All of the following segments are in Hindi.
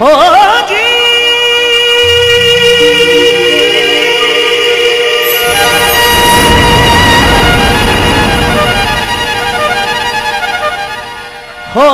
हो जी हो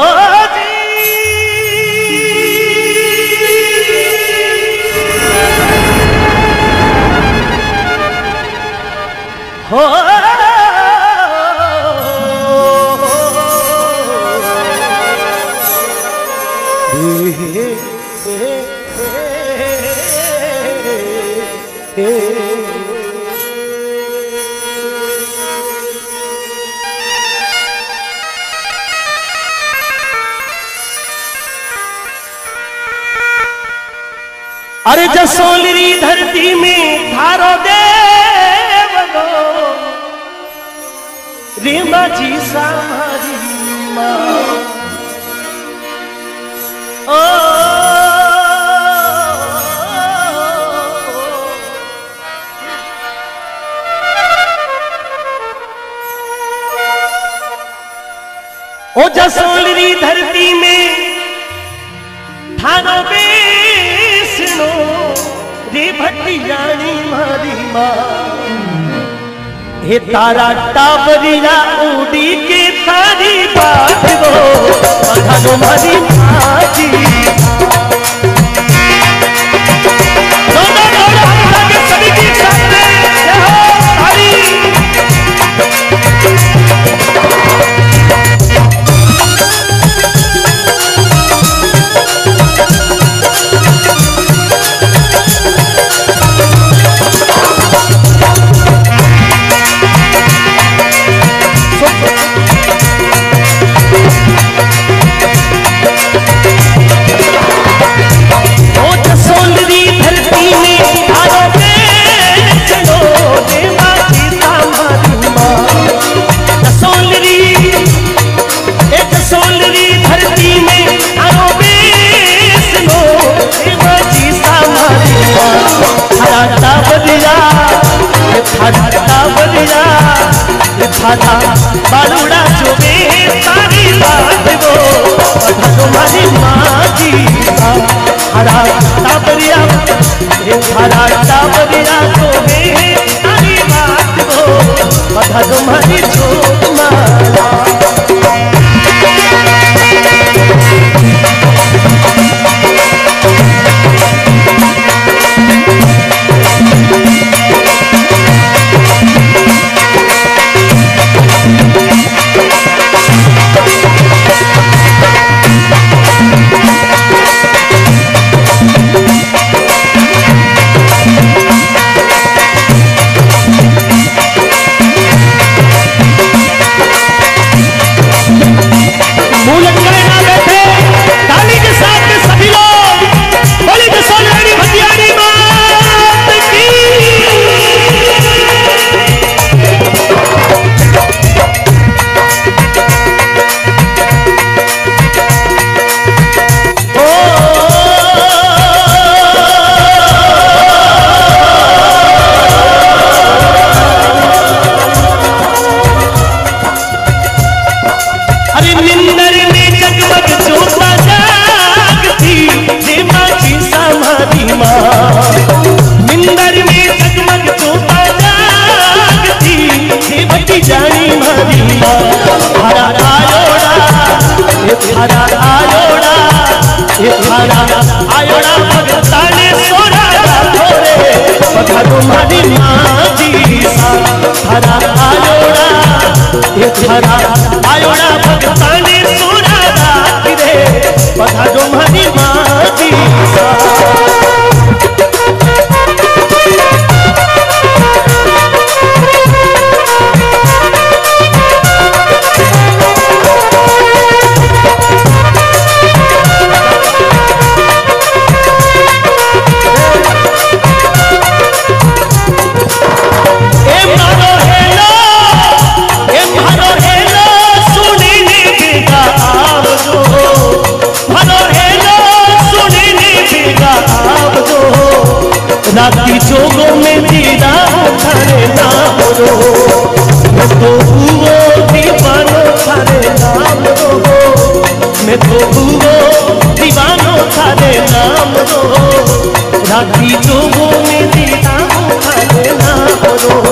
अरे जसोलरी धरती में धारो दे रीमा जी सामारी ओ जसोलरी धरती में थानो बेसनो रे भट्टी जानी मारी माँ। हे तारा टावरिया उड़ी के सारी बात गो मारी माँ जी हरा बालूड़ा चुबे सारी गो बता तुम्हारी माँ की हरा टाबरिया हरा टाबरिया चुबे सारी गो बता तुम्हारी हरा आयोड़ा तुम्हारी माँ आयोड़ा हरा आयोड़ा भगताने सोना रे Lord.